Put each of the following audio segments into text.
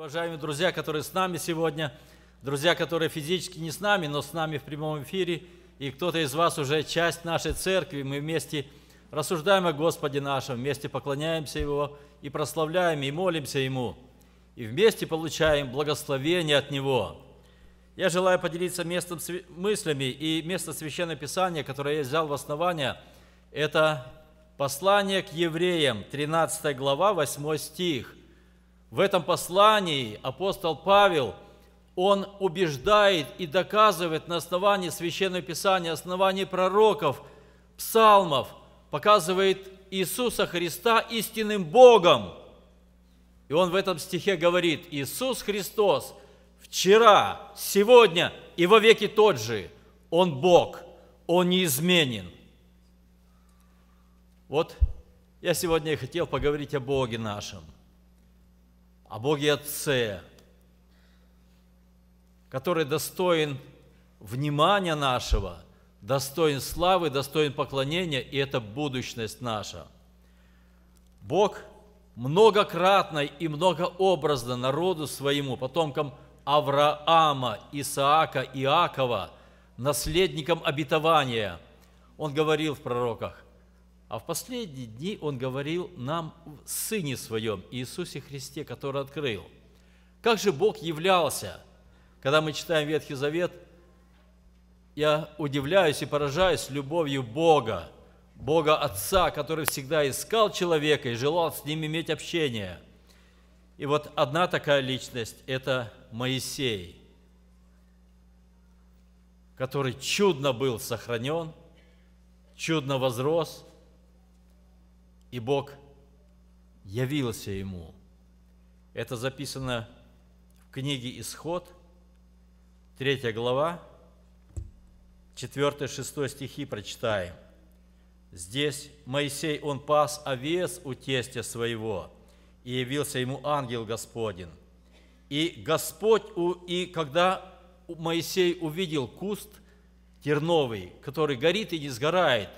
Уважаемые друзья, которые с нами сегодня, друзья, которые физически не с нами, но с нами в прямом эфире, и кто-то из вас уже часть нашей церкви, мы вместе рассуждаем о Господе нашем, вместе поклоняемся Его и прославляем, и молимся Ему, и вместе получаем благословение от Него. Я желаю поделиться местом мыслями, и место Священного Писания, которое я взял в основание, это послание к евреям, 13 глава, 8 стих. В этом послании апостол Павел, он убеждает и доказывает на основании Священного Писания, основании пророков, псалмов, показывает Иисуса Христа истинным Богом. И он в этом стихе говорит, Иисус Христос вчера, сегодня и во веки тот же. Он Бог, Он неизменен. Вот я сегодня хотел поговорить о Боге нашем – о Боге Отце, который достоин внимания нашего, достоин славы, достоин поклонения, и это будущность наша. Бог многократно и многообразно народу своему, потомкам Авраама, Исаака, Иакова, наследникам обетования, Он говорил в пророках, а в последние дни Он говорил нам в Сыне Своем, Иисусе Христе, который открыл. Как же Бог являлся? Когда мы читаем Ветхий Завет, я удивляюсь и поражаюсь любовью Бога, Бога Отца, который всегда искал человека и желал с ним иметь общение. И вот одна такая личность – это Моисей, который чудно был сохранен, чудно возрос – и Бог явился ему. Это записано в книге «Исход», 3 глава, 4-6 стихи прочитаем. Здесь Моисей, он пас овец у тестя своего, и явился ему ангел Господень. И Господь, и когда Моисей увидел куст терновый, который горит и не сгорает,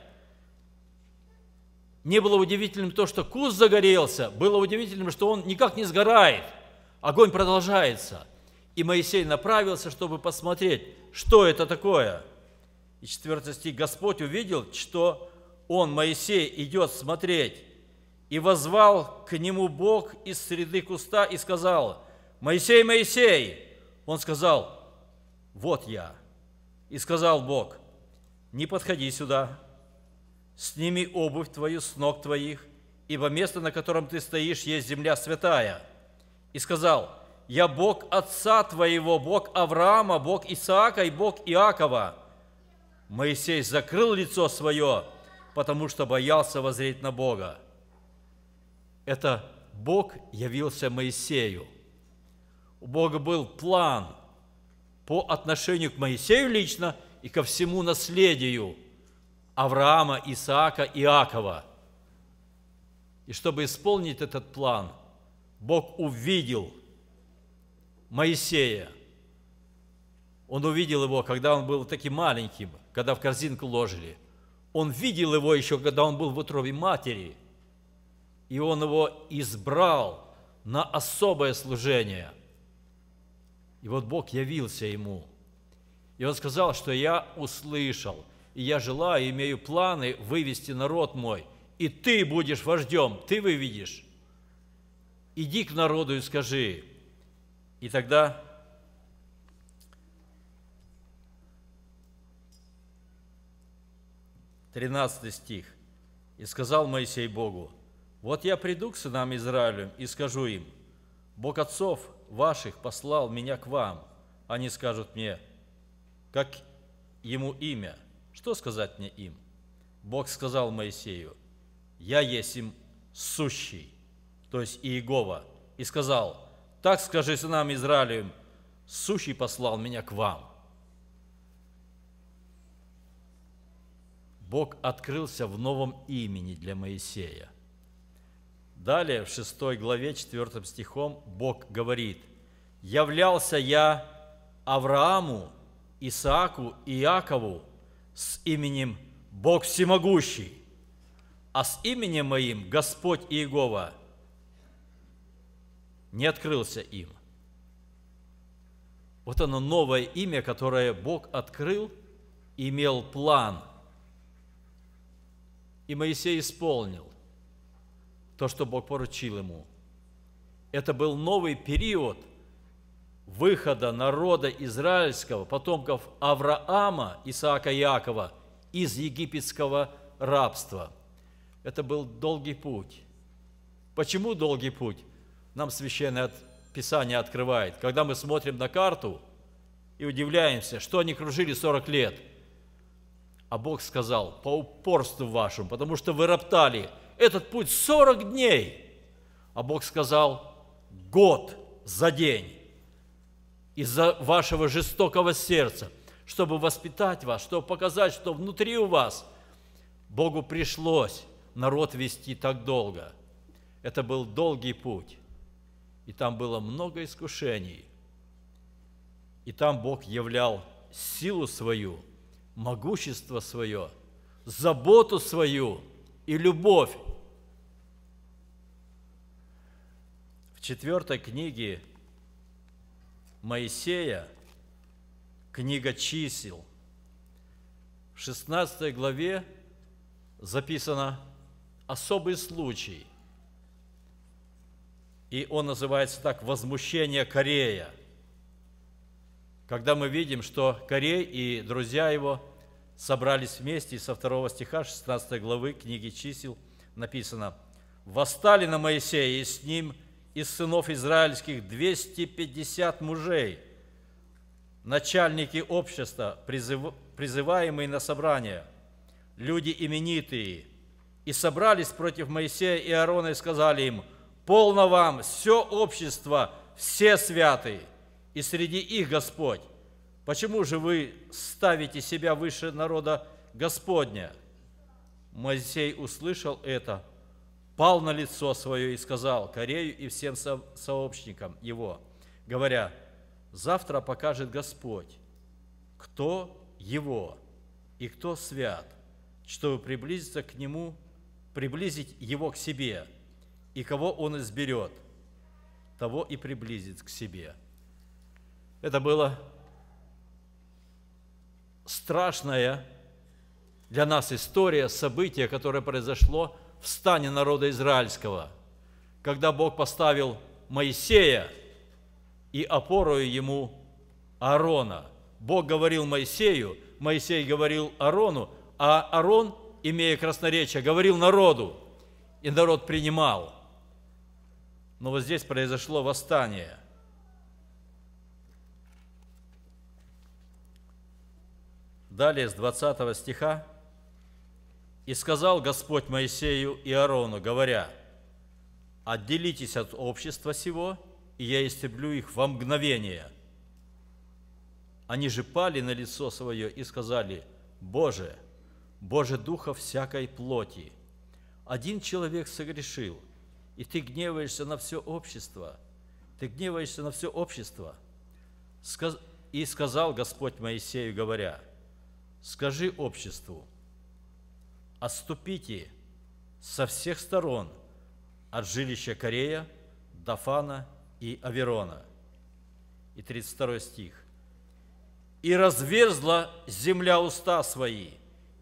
не было удивительным то, что куст загорелся, было удивительным, что он никак не сгорает. Огонь продолжается. И Моисей направился, чтобы посмотреть, что это такое. И 4 стих, Господь увидел, что он, Моисей, идет смотреть. И возвал к нему Бог из среды куста и сказал, «Моисей, Моисей!» Он сказал, «Вот я». И сказал Бог, «Не подходи сюда, сними обувь твою с ног твоих, ибо место, на котором ты стоишь, есть земля святая. И сказал, я Бог отца твоего, Бог Авраама, Бог Исаака и Бог Иакова. Моисей закрыл лицо свое, потому что боялся воззреть на Бога. Это Бог явился Моисею. У Бога был план по отношению к Моисею лично и ко всему наследию – Авраама, Исаака, Иакова. И чтобы исполнить этот план, Бог увидел Моисея. Он увидел его, когда он был таким маленьким, когда в корзинку ложили. Он видел его еще, когда он был в утробе матери. И он его избрал на особое служение. И вот Бог явился ему. И он сказал, что я услышал – и я желаю, имею планы вывести народ мой, и ты будешь вождем, ты выведешь. Иди к народу и скажи. И тогда тринадцатый стих. «И сказал Моисей Богу, вот я приду к сынам Израилю и скажу им, Бог отцов ваших послал меня к вам. Они скажут мне, как ему имя – что сказать мне им? Бог сказал Моисею, «Я есть им сущий», то есть Иегова, и сказал, «Так скажи сынам Израилевым, сущий послал меня к вам». Бог открылся в новом имени для Моисея. Далее, в 6 главе, 4 стихом, Бог говорит, «Являлся я Аврааму, Исааку и Иакову с именем Бог Всемогущий, а с именем моим Господь Иегова не открылся им. Вот оно новое имя, которое Бог открыл, имел план. И Моисей исполнил то, что Бог поручил ему. Это был новый период выхода народа израильского, потомков Авраама, Исаака и Якова из египетского рабства. Это был долгий путь. Почему долгий путь? Нам Священное Писание открывает. Когда мы смотрим на карту и удивляемся, что они кружили 40 лет, а Бог сказал, по упорству вашему, потому что вы роптали, этот путь 40 дней. А Бог сказал, год за день из-за вашего жестокого сердца, чтобы воспитать вас, чтобы показать, что внутри у вас Богу пришлось народ вести так долго. Это был долгий путь, и там было много искушений. И там Бог являл силу свою, могущество свое, заботу свою и любовь. В четвертой книге Моисея, книга чисел, в 16 главе записано особый случай. И он называется так «Возмущение Корея». Когда мы видим, что Корей и друзья его собрались вместе, и со второго стиха 16 главы книги чисел написано «Восстали на Моисея, и с ним из сынов израильских 250 мужей, начальники общества, призыв, призываемые на собрание, люди именитые, и собрались против Моисея и Аарона и сказали им, «Полно вам, все общество, все святые, и среди их Господь. Почему же вы ставите себя выше народа Господня?» Моисей услышал это, пал на лицо свое и сказал Корею и всем сообщникам его, говоря, завтра покажет Господь, кто его и кто свят, чтобы приблизиться к нему, приблизить его к себе, и кого он изберет, того и приблизит к себе. Это было страшная для нас история, событие, которое произошло в стане народа израильского, когда Бог поставил Моисея и опорою ему Аарона. Бог говорил Моисею, Моисей говорил Аарону, а Аарон, имея красноречие, говорил народу, и народ принимал. Но вот здесь произошло восстание. Далее с 20 стиха и сказал Господь Моисею и Аарону, говоря, «Отделитесь от общества сего, и я истреблю их во мгновение». Они же пали на лицо свое и сказали, «Боже, Боже Духа всякой плоти, один человек согрешил, и ты гневаешься на все общество, ты гневаешься на все общество». И сказал Господь Моисею, говоря, «Скажи обществу, отступите со всех сторон от жилища Корея, Дафана и Аверона. И 32 стих. «И разверзла земля уста свои,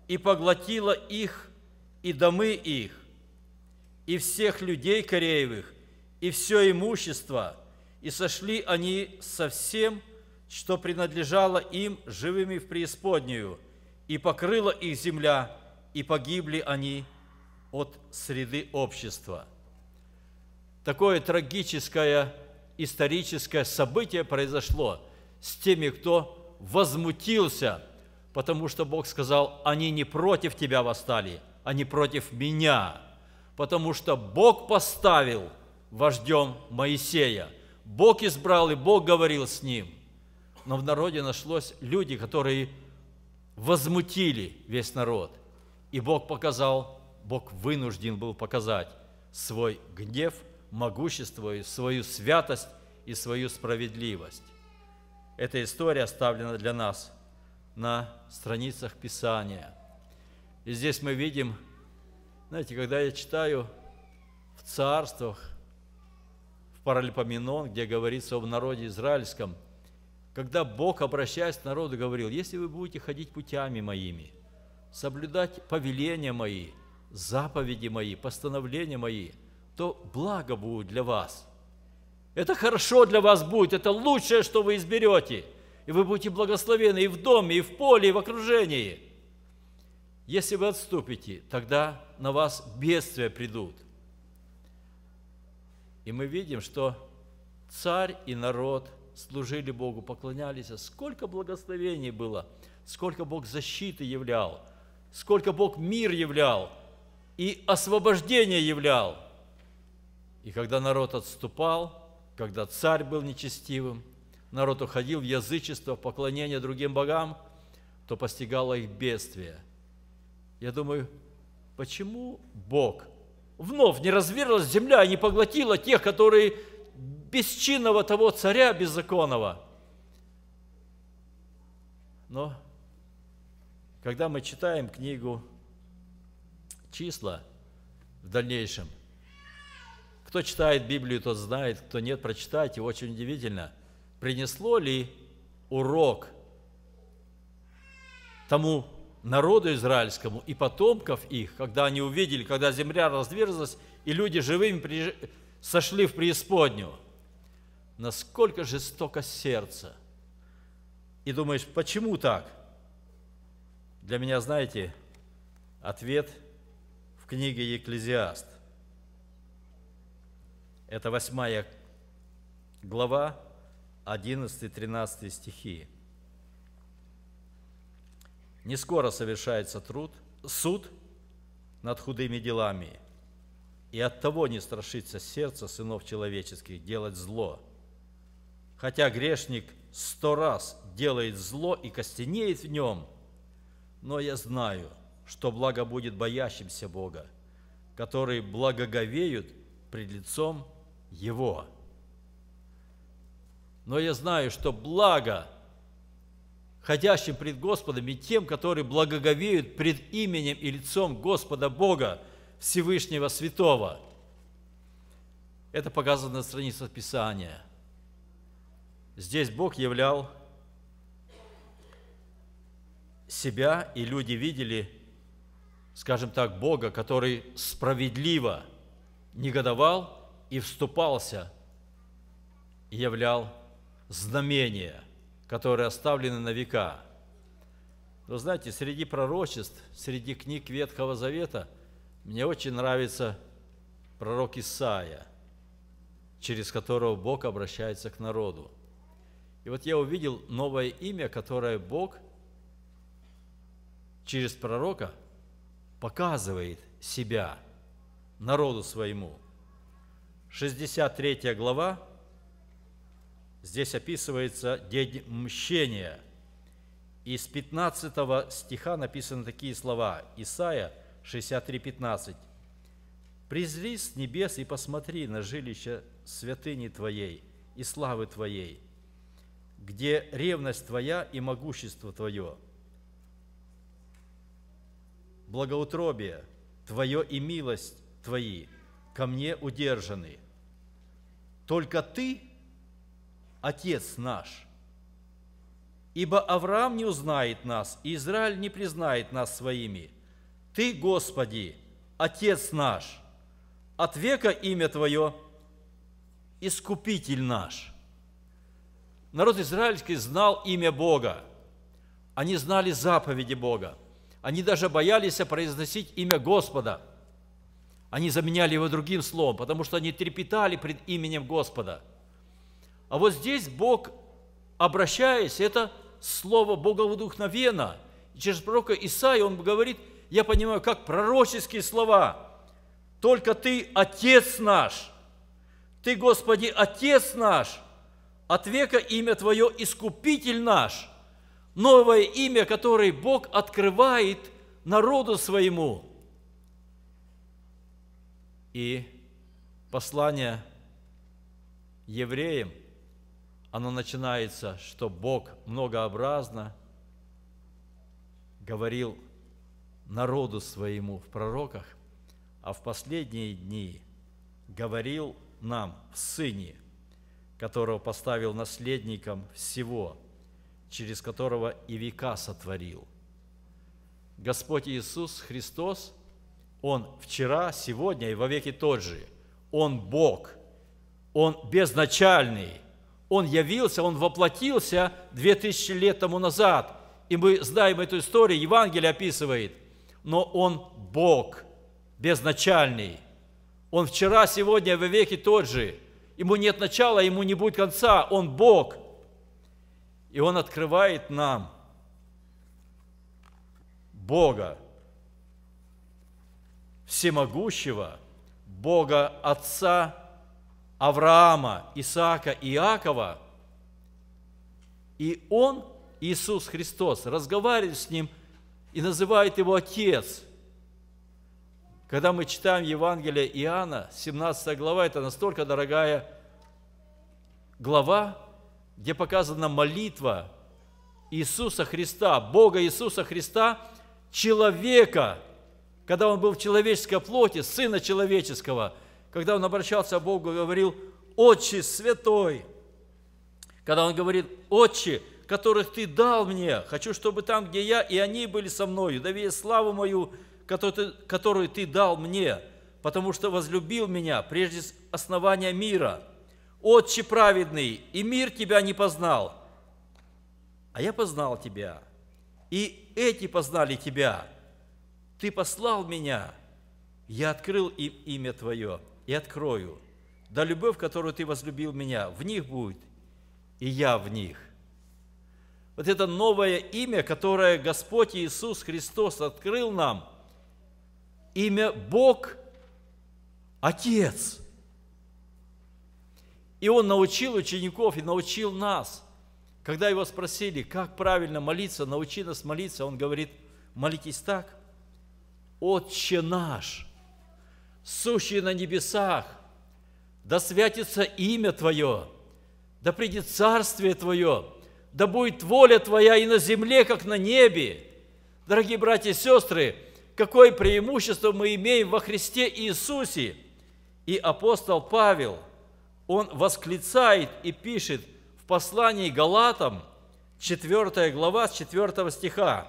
и поглотила их, и домы их, и всех людей Кореевых, и все имущество, и сошли они со всем, что принадлежало им живыми в преисподнюю, и покрыла их земля и погибли они от среды общества. Такое трагическое историческое событие произошло с теми, кто возмутился, потому что Бог сказал, они не против тебя восстали, они против меня, потому что Бог поставил вождем Моисея. Бог избрал, и Бог говорил с ним. Но в народе нашлось люди, которые возмутили весь народ. И Бог показал, Бог вынужден был показать свой гнев, могущество, свою святость и свою справедливость. Эта история оставлена для нас на страницах Писания. И здесь мы видим, знаете, когда я читаю в царствах, в Паралипоменон, где говорится об народе израильском, когда Бог, обращаясь к народу, говорил, если вы будете ходить путями моими, соблюдать повеления мои, заповеди мои, постановления мои, то благо будет для вас. Это хорошо для вас будет, это лучшее, что вы изберете. И вы будете благословены и в доме, и в поле, и в окружении. Если вы отступите, тогда на вас бедствия придут. И мы видим, что царь и народ служили Богу, поклонялись. Сколько благословений было, сколько Бог защиты являл, сколько Бог мир являл и освобождение являл. И когда народ отступал, когда царь был нечестивым, народ уходил в язычество, в поклонение другим богам, то постигало их бедствие. Я думаю, почему Бог вновь не разверзлась земля и не поглотила тех, которые бесчинного того царя беззаконного. Но когда мы читаем книгу числа в дальнейшем, кто читает Библию, тот знает, кто нет, прочитайте. Очень удивительно, принесло ли урок тому народу израильскому и потомков их, когда они увидели, когда земля разверзлась, и люди живыми сошли в преисподнюю – насколько жестоко сердце. И думаешь, почему так? Для меня, знаете, ответ в книге Екклезиаст. Это восьмая глава, 11-13 стихи. Не скоро совершается труд, суд над худыми делами, и от того не страшится сердце сынов человеческих делать зло – хотя грешник сто раз делает зло и костенеет в нем, но я знаю, что благо будет боящимся Бога, которые благоговеют пред лицом Его. Но я знаю, что благо ходящим пред Господом и тем, которые благоговеют пред именем и лицом Господа Бога Всевышнего Святого. Это показано на странице Писания – Здесь Бог являл себя, и люди видели, скажем так, Бога, который справедливо негодовал и вступался, и являл знамения, которые оставлены на века. Вы знаете, среди пророчеств, среди книг Ветхого Завета мне очень нравится пророк Исаия, через которого Бог обращается к народу – и вот я увидел новое имя, которое Бог через пророка показывает себя народу своему. 63 глава, здесь описывается день мщения. И с 15 стиха написаны такие слова. Исайя 63, 15. «Призри с небес и посмотри на жилище святыни Твоей и славы Твоей, где ревность Твоя и могущество Твое, благоутробие Твое и милость Твои ко мне удержаны. Только Ты, Отец наш, ибо Авраам не узнает нас, и Израиль не признает нас своими. Ты, Господи, Отец наш, от века имя Твое, Искупитель наш – Народ израильский знал имя Бога. Они знали заповеди Бога. Они даже боялись произносить имя Господа. Они заменяли его другим словом, потому что они трепетали пред именем Господа. А вот здесь Бог, обращаясь, это слово Бога вдохновенно. И через пророка Исаия он говорит, я понимаю, как пророческие слова. Только Ты, Отец наш, Ты, Господи, Отец наш – от века имя Твое Искупитель наш, новое имя, которое Бог открывает народу своему. И послание евреям, оно начинается, что Бог многообразно говорил народу своему в пророках, а в последние дни говорил нам в Сыне – которого поставил наследником всего, через которого и века сотворил. Господь Иисус Христос, Он вчера, сегодня и во веки тот же. Он Бог, Он безначальный, Он явился, Он воплотился две тысячи лет тому назад. И мы знаем эту историю, Евангелие описывает. Но Он Бог, безначальный. Он вчера, сегодня, во веки тот же – Ему нет начала, ему не будет конца. Он Бог. И Он открывает нам Бога, всемогущего, Бога Отца Авраама, Исаака и Иакова. И Он, Иисус Христос, разговаривает с Ним и называет Его Отец – когда мы читаем Евангелие Иоанна, 17 глава, это настолько дорогая глава, где показана молитва Иисуса Христа, Бога Иисуса Христа, человека, когда Он был в человеческой плоти, Сына Человеческого, когда Он обращался к Богу и говорил, «Отче святой», когда Он говорит, «Отче, которых Ты дал мне, хочу, чтобы там, где я, и они были со мною, да славу мою, которую ты дал мне, потому что возлюбил меня прежде основания мира. Отче праведный, и мир тебя не познал, а я познал тебя, и эти познали тебя. Ты послал меня, я открыл им имя Твое и открою. Да любовь, которую Ты возлюбил меня, в них будет, и я в них. Вот это новое имя, которое Господь Иисус Христос открыл нам – имя Бог Отец. И Он научил учеников и научил нас. Когда его спросили, как правильно молиться, научи нас молиться, он говорит, молитесь так. Отче наш, сущий на небесах, да святится имя Твое, да придет царствие Твое, да будет воля Твоя и на земле, как на небе. Дорогие братья и сестры, какое преимущество мы имеем во Христе Иисусе. И апостол Павел, он восклицает и пишет в послании Галатам, 4 глава, с 4 стиха.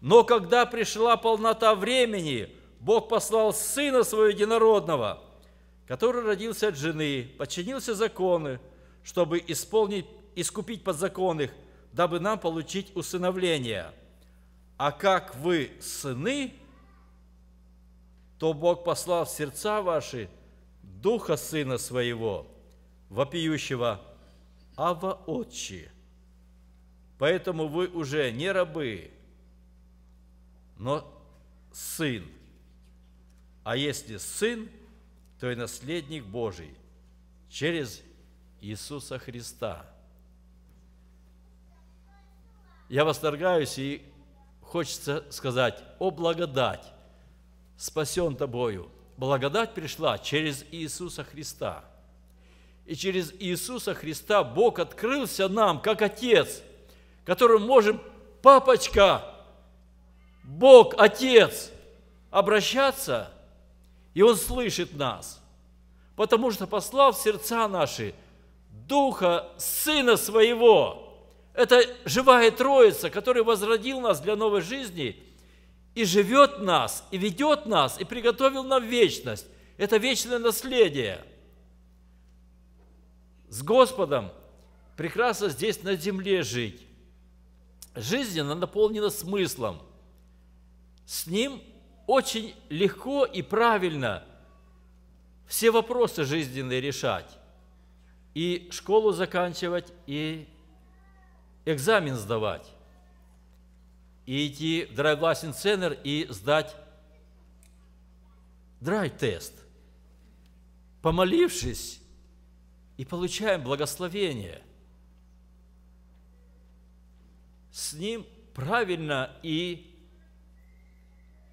«Но когда пришла полнота времени, Бог послал Сына Своего Единородного, который родился от жены, подчинился законы, чтобы исполнить, искупить подзаконных, дабы нам получить усыновление. А как вы сыны, то Бог послал в сердца ваши Духа Сына Своего, вопиющего «Ава Отче». Поэтому вы уже не рабы, но сын. А если сын, то и наследник Божий через Иисуса Христа. Я восторгаюсь и хочется сказать о благодать, спасен тобою. Благодать пришла через Иисуса Христа. И через Иисуса Христа Бог открылся нам, как Отец, которым можем, папочка, Бог, Отец, обращаться, и Он слышит нас, потому что послал в сердца наши Духа Сына Своего. Это живая Троица, который возродил нас для новой жизни – и живет нас, и ведет нас, и приготовил нам вечность. Это вечное наследие. С Господом прекрасно здесь на земле жить. Жизнь, она наполнена смыслом. С Ним очень легко и правильно все вопросы жизненные решать. И школу заканчивать, и экзамен сдавать и идти в драйв-центр и сдать драйв-тест. Помолившись, и получаем благословение. С ним правильно и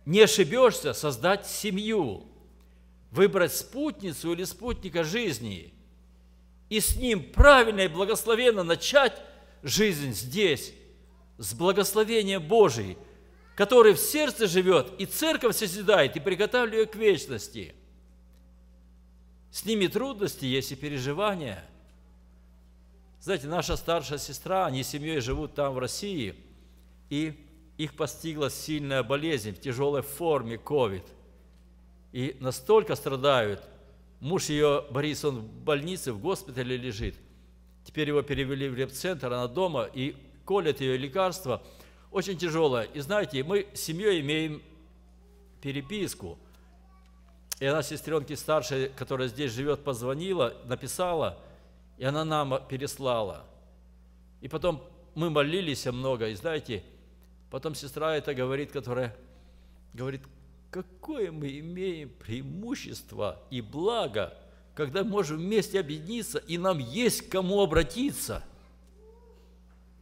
не ошибешься создать семью, выбрать спутницу или спутника жизни, и с ним правильно и благословенно начать жизнь здесь, с благословения Божией, который в сердце живет, и церковь созидает, и приготавливает к вечности. С ними трудности есть и переживания, Знаете, наша старшая сестра, они семьей живут там, в России, и их постигла сильная болезнь в тяжелой форме COVID. И настолько страдают. Муж ее, Борис, он в больнице, в госпитале лежит. Теперь его перевели в реп-центр, она дома, и колят ее лекарства. Очень тяжелое. И знаете, мы с семьей имеем переписку. И она сестренке старшей, которая здесь живет, позвонила, написала – и она нам переслала. И потом мы молились много, и знаете, потом сестра это говорит, которая говорит, какое мы имеем преимущество и благо, когда можем вместе объединиться, и нам есть к кому обратиться.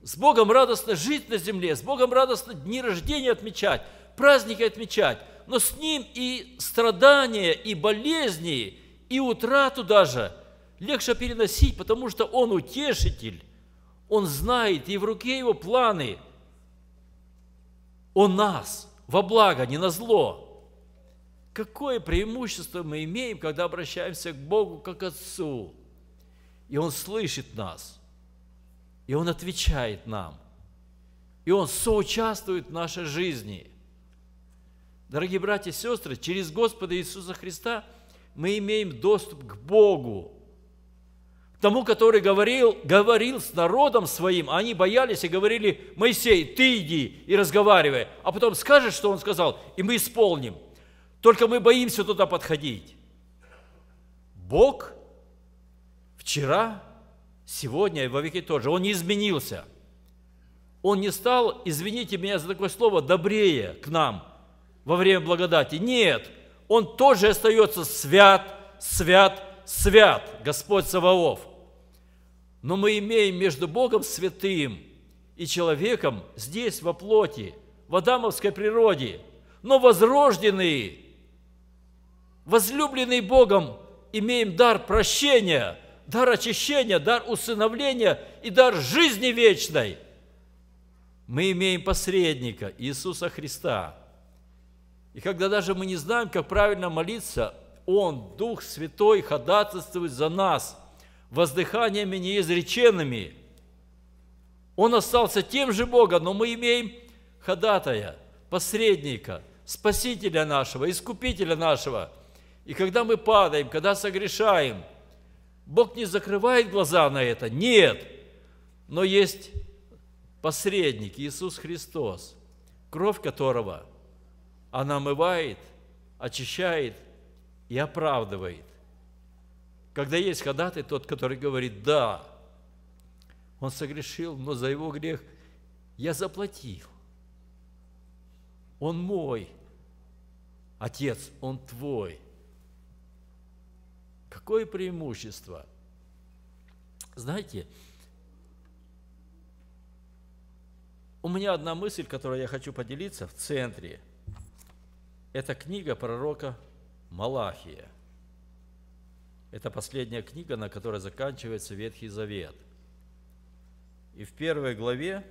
С Богом радостно жить на земле, с Богом радостно дни рождения отмечать, праздники отмечать, но с Ним и страдания, и болезни, и утрату даже – легче переносить, потому что Он утешитель, Он знает, и в руке Его планы о нас, во благо, не на зло. Какое преимущество мы имеем, когда обращаемся к Богу как Отцу, и Он слышит нас, и Он отвечает нам, и Он соучаствует в нашей жизни. Дорогие братья и сестры, через Господа Иисуса Христа мы имеем доступ к Богу, тому, который говорил, говорил с народом своим, а они боялись и говорили, Моисей, ты иди и разговаривай, а потом скажешь, что он сказал, и мы исполним. Только мы боимся туда подходить. Бог вчера, сегодня и во веки тот же, Он не изменился. Он не стал, извините меня за такое слово, добрее к нам во время благодати. Нет, Он тоже остается свят, свят, свят, Господь Саваоф. Но мы имеем между Богом святым и человеком здесь, во плоти, в адамовской природе, но возрожденные, возлюбленные Богом, имеем дар прощения, дар очищения, дар усыновления и дар жизни вечной. Мы имеем посредника Иисуса Христа. И когда даже мы не знаем, как правильно молиться, Он, Дух Святой, ходатайствует за нас – воздыханиями неизреченными. Он остался тем же Богом, но мы имеем ходатая, посредника, спасителя нашего, искупителя нашего. И когда мы падаем, когда согрешаем, Бог не закрывает глаза на это, нет, но есть посредник Иисус Христос, кровь которого она омывает, очищает и оправдывает. Когда есть ходатай, тот, который говорит, да, он согрешил, но за его грех я заплатил. Он мой. Отец, он твой. Какое преимущество? Знаете, у меня одна мысль, которую я хочу поделиться в центре. Это книга пророка Малахия – это последняя книга, на которой заканчивается Ветхий Завет. И в первой главе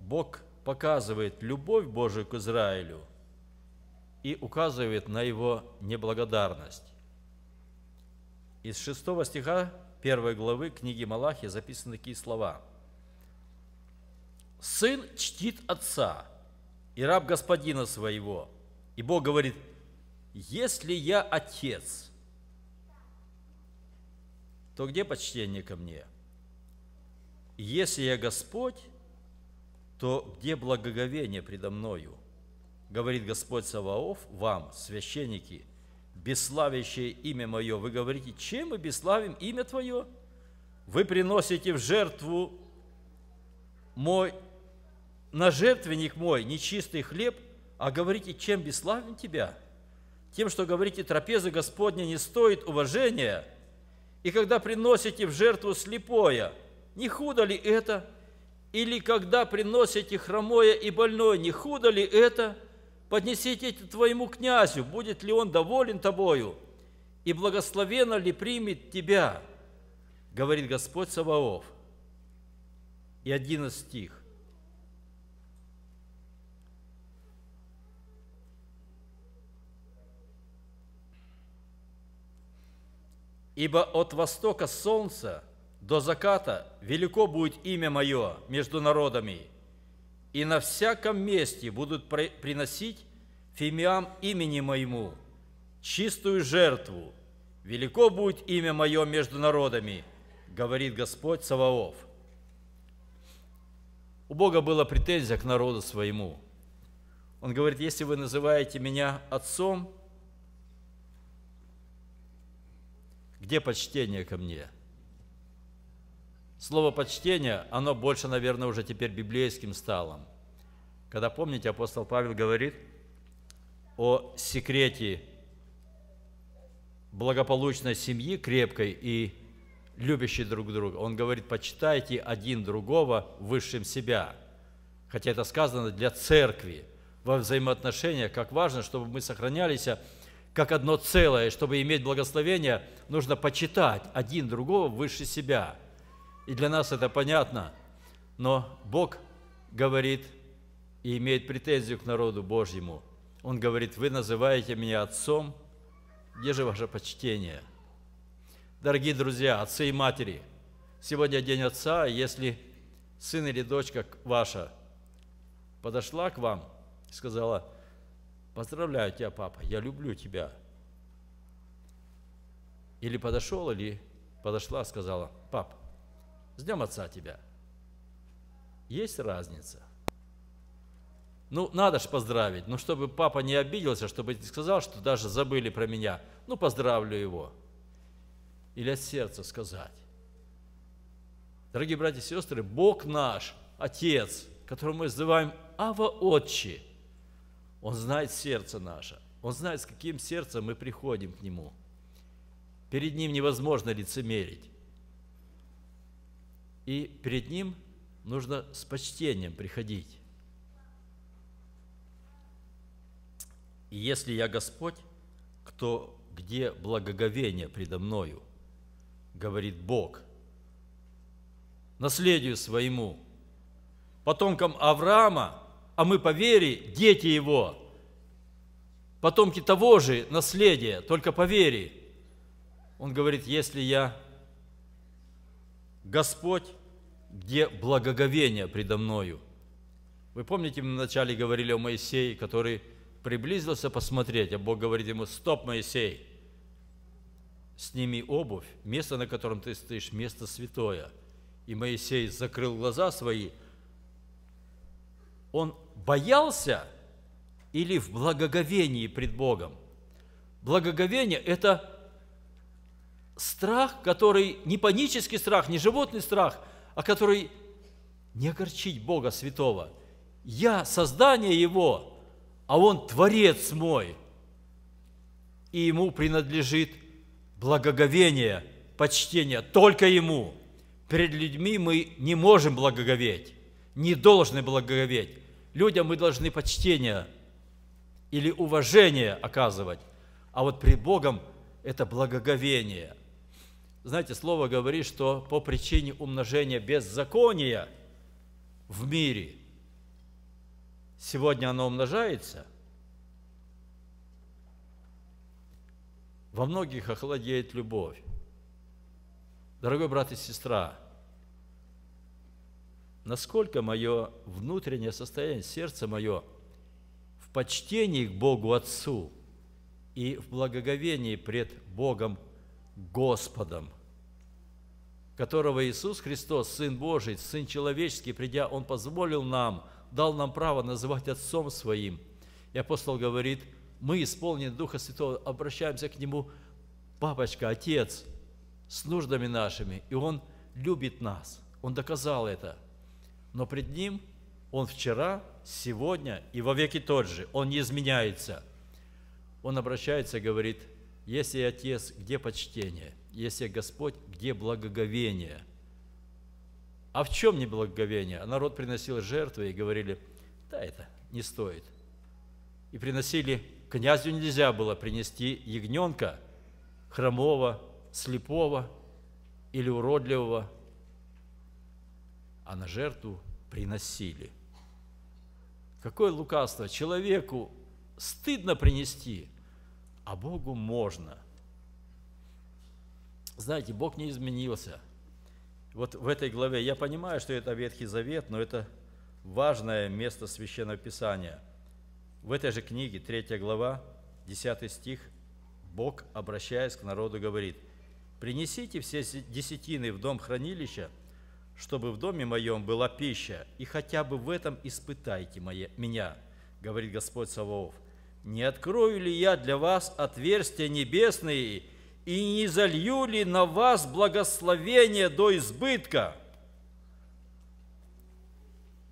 Бог показывает любовь Божию к Израилю и указывает на его неблагодарность. Из 6 стиха 1 главы книги Малахи записаны такие слова. «Сын чтит отца и раб господина своего». И Бог говорит – если я отец, то где почтение ко мне? Если я Господь, то где благоговение предо мною? Говорит Господь Саваоф вам, священники, бесславящее имя Мое. Вы говорите, чем мы бесславим имя Твое? Вы приносите в жертву мой, на жертвенник мой нечистый хлеб, а говорите, чем бесславим Тебя? тем, что говорите, трапеза Господня не стоит уважения, и когда приносите в жертву слепое, не худо ли это? Или когда приносите хромое и больное, не худо ли это? Поднесите это твоему князю, будет ли он доволен тобою, и благословенно ли примет тебя, говорит Господь Саваоф. И один стих. Ибо от востока солнца до заката велико будет имя Мое между народами, и на всяком месте будут приносить фимиам имени Моему чистую жертву. Велико будет имя Мое между народами, говорит Господь Саваоф. У Бога была претензия к народу своему. Он говорит, если вы называете меня отцом, где почтение ко мне? Слово почтение, оно больше, наверное, уже теперь библейским стало. Когда, помните, апостол Павел говорит о секрете благополучной семьи, крепкой и любящей друг друга. Он говорит, почитайте один другого высшим себя. Хотя это сказано для церкви, во взаимоотношениях, как важно, чтобы мы сохранялись как одно целое, чтобы иметь благословение, нужно почитать один другого выше себя – и для нас это понятно, но Бог говорит и имеет претензию к народу Божьему. Он говорит, вы называете меня отцом, где же ваше почтение? Дорогие друзья, отцы и матери, сегодня день отца, если сын или дочка ваша подошла к вам и сказала, поздравляю тебя, папа, я люблю тебя. Или подошел, или подошла, сказала, пап, с Днем Отца тебя. Есть разница. Ну, надо же поздравить. Ну, чтобы папа не обиделся, чтобы не сказал, что даже забыли про меня. Ну, поздравлю его. Или от сердца сказать. Дорогие братья и сестры, Бог наш, Отец, которого мы называем Ава Отчи, Он знает сердце наше. Он знает, с каким сердцем мы приходим к Нему. Перед Ним невозможно лицемерить. И перед Ним нужно с почтением приходить. И если я Господь, кто где благоговение предо мною, говорит Бог, наследию своему, потомкам Авраама, а мы по вере дети его, потомки того же наследия, только по вере. Он говорит, если я Господь, где благоговение предо мною. Вы помните, мы вначале говорили о Моисее, который приблизился посмотреть, а Бог говорит ему, стоп, Моисей, сними обувь, место, на котором ты стоишь, место святое. И Моисей закрыл глаза свои. Он боялся или в благоговении пред Богом? Благоговение – это страх, который не панический страх, не животный страх, а который не огорчить Бога Святого. Я создание Его, а Он Творец мой. И Ему принадлежит благоговение, почтение только Ему. Перед людьми мы не можем благоговеть, не должны благоговеть. Людям мы должны почтение или уважение оказывать, а вот пред Богом это благоговение – знаете, слово говорит, что по причине умножения беззакония в мире сегодня оно умножается, во многих охладеет любовь. Дорогой брат и сестра, насколько мое внутреннее состояние, сердце мое в почтении к Богу Отцу и в благоговении пред Богом Господом, которого Иисус Христос, Сын Божий, Сын человеческий, придя, Он позволил нам, дал нам право называть Отцом Своим. И апостол говорит, мы, исполнены Духа Святого, обращаемся к Нему, папочка, Отец, с нуждами нашими, и Он любит нас. Он доказал это. Но пред Ним Он вчера, сегодня и во веки тот же. Он не изменяется. Он обращается и говорит – если Отец, где почтение? Если Господь, где благоговение? А в чем не благоговение? А народ приносил жертвы и говорили, да это не стоит. И приносили, князю нельзя было принести ягненка, хромого, слепого или уродливого, а на жертву приносили. Какое лукавство! Человеку стыдно принести – а Богу можно. знаете, Бог не изменился. Вот в этой главе, я понимаю, что это Ветхий Завет, но это важное место Священного Писания. В этой же книге, 3 глава, 10 стих, Бог, обращаясь к народу, говорит, «Принесите все десятины в дом хранилища, чтобы в доме моем была пища, и хотя бы в этом испытайте моя, меня, говорит Господь Саваоф. Не открою ли я для вас отверстия небесные, и не залью ли на вас благословение до избытка?»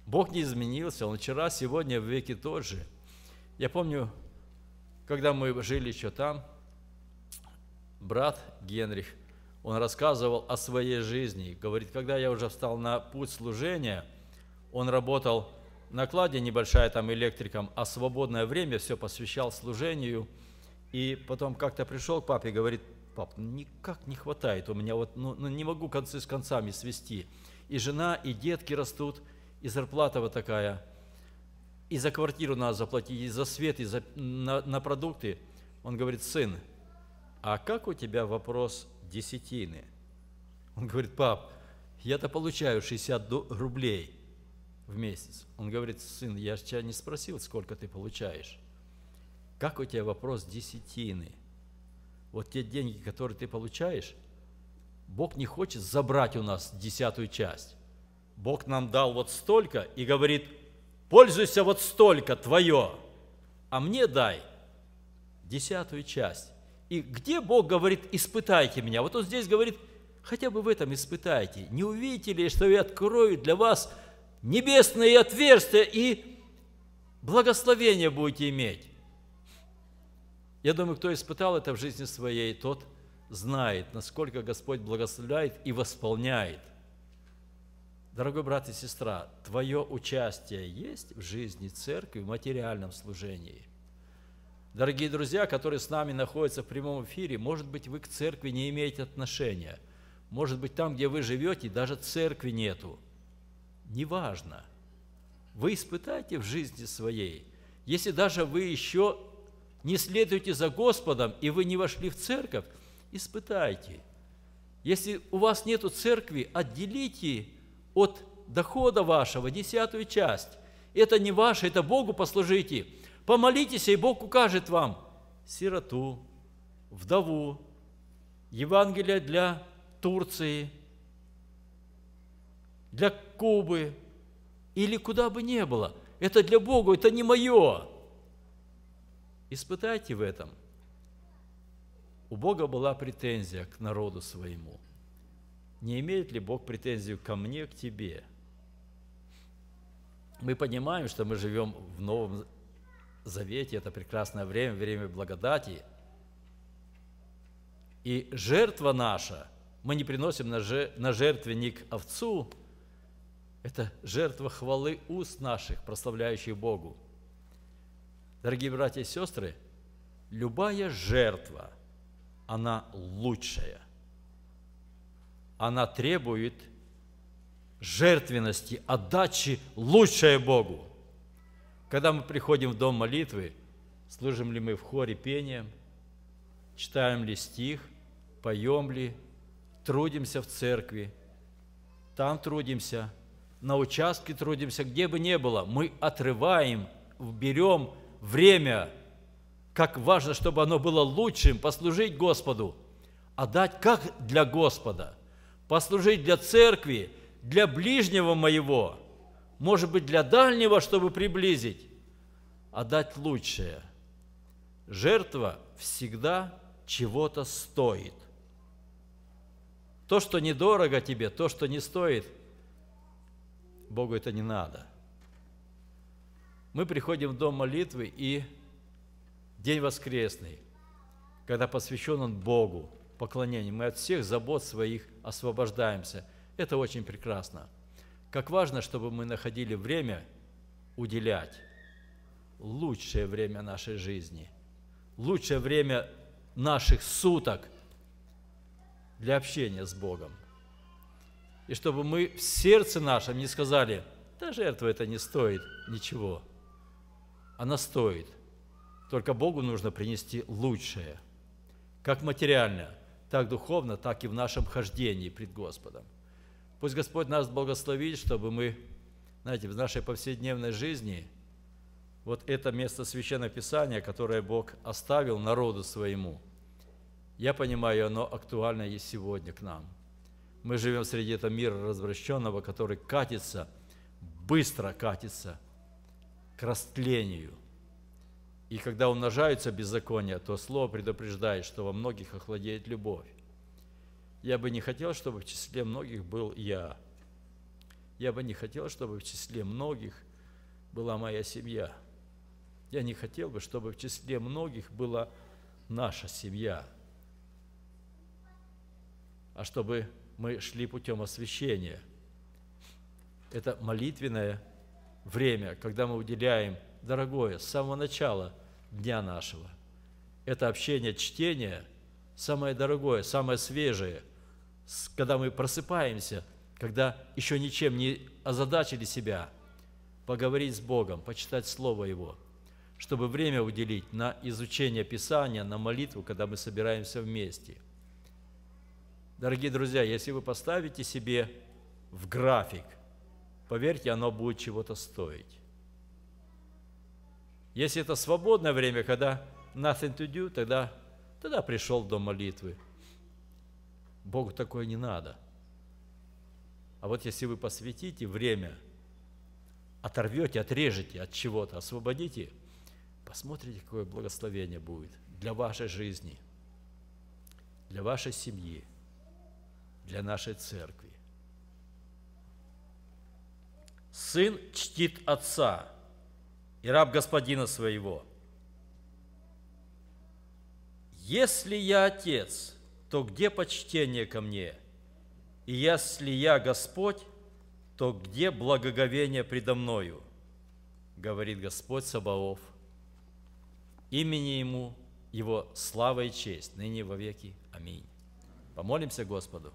Бог не изменился, Он вчера, сегодня, в веки тот же. Я помню, когда мы жили еще там, брат Генрих, он рассказывал о своей жизни. Говорит, когда я уже встал на путь служения, он работал на кладе, небольшая там электриком, а свободное время все посвящал служению. И потом как-то пришел к папе и говорит, пап, ну никак не хватает у меня, вот, ну, ну не могу концы с концами свести. И жена, и детки растут, и зарплата вот такая. И за квартиру надо заплатить, и за свет, и за, на, на продукты. Он говорит, сын, а как у тебя вопрос десятины? Он говорит, пап, я-то получаю 60 рублей в месяц. Он говорит, сын, я же тебя не спросил, сколько ты получаешь. Как у тебя вопрос десятины? Вот те деньги, которые ты получаешь, Бог не хочет забрать у нас десятую часть. Бог нам дал вот столько и говорит, пользуйся вот столько, твое, а мне дай десятую часть. И где Бог говорит, испытайте меня? Вот он здесь говорит, хотя бы в этом испытайте. Не увидите ли, что я открою для вас небесные отверстия и благословение будете иметь? Я думаю, кто испытал это в жизни своей, тот знает, насколько Господь благословляет и восполняет. Дорогой брат и сестра, твое участие есть в жизни церкви в материальном служении – Дорогие друзья, которые с нами находятся в прямом эфире, может быть, вы к церкви не имеете отношения. Может быть, там, где вы живете, даже церкви нету. Неважно. Вы испытайте в жизни своей. Если даже вы еще не следуете за Господом, и вы не вошли в церковь, испытайте. Если у вас нету церкви, отделите от дохода вашего десятую часть. Это не ваше, это Богу послужите – Помолитесь, и Бог укажет вам сироту, вдову, Евангелие для Турции, для Кубы или куда бы ни было. Это для Бога, это не мое. Испытайте в этом. У Бога была претензия к народу своему. Не имеет ли Бог претензию ко мне, к тебе? Мы понимаем, что мы живем в Новом Завете, это прекрасное время, время благодати. И жертва наша, мы не приносим на жертвенник овцу, это жертва хвалы уст наших, прославляющих Богу. Дорогие братья и сестры, любая жертва, она лучшая. Она требует жертвенности, отдачи лучшее Богу. Когда мы приходим в дом молитвы, служим ли мы в хоре пением, читаем ли стих, поем ли, трудимся в церкви, там трудимся, на участке трудимся, где бы ни было, мы отрываем, берем время, как важно, чтобы оно было лучшим, послужить Господу, отдать как для Господа, послужить для церкви, для ближнего моего – может быть, для дальнего, чтобы приблизить, а дать лучшее. Жертва всегда чего-то стоит. То, что недорого тебе, то, что не стоит, Богу это не надо. Мы приходим в дом молитвы и день воскресный, когда посвящен он Богу, поклонению, мы от всех забот своих освобождаемся. Это очень прекрасно. Как важно, чтобы мы находили время уделять лучшее время нашей жизни, лучшее время наших суток для общения с Богом. И чтобы мы в сердце нашем не сказали, да жертва это не стоит ничего. Она стоит. Только Богу нужно принести лучшее. Как материально. так духовно, так и в нашем хождении пред Господом. Пусть Господь нас благословит, чтобы мы, знаете, в нашей повседневной жизни вот это место Священного Писания, которое Бог оставил народу своему, я понимаю, оно актуально и сегодня к нам. Мы живем среди этого мира развращенного, который катится, быстро катится к растлению. И когда умножаются беззакония, то Слово предупреждает, что во многих охладеет любовь. Я бы не хотел, чтобы в числе многих был я. Я бы не хотел, чтобы в числе многих была моя семья. Я не хотел бы, чтобы в числе многих была наша семья. А чтобы мы шли путем освящения. Это молитвенное время, когда мы уделяем, дорогое, с самого начала дня нашего. Это общение, чтение, самое дорогое, самое свежее – когда мы просыпаемся, когда еще ничем не озадачили себя, поговорить с Богом, почитать Слово Его, чтобы время уделить на изучение Писания, на молитву, когда мы собираемся вместе. Дорогие друзья, если вы поставите себе в график, поверьте, оно будет чего-то стоить. Если это свободное время, когда nothing to do, тогда, тогда пришел до молитвы – Богу такое не надо. А вот если вы посвятите время, оторвете, отрежете от чего-то, освободите, посмотрите, какое благословение будет для вашей жизни, для вашей семьи, для нашей церкви. Сын чтит отца и раб господина своего. Если я отец – то где почтение ко мне? И если я Господь, то где благоговение предо мною? Говорит Господь Сабаоф. Имени Ему Его слава и честь, ныне во веки. Аминь. Помолимся Господу.